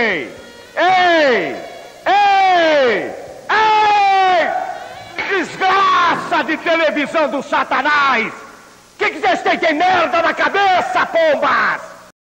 Ei! Ei! Ei! Ei! Desgraça de televisão do satanás! O que vocês têm de merda na cabeça, pombas?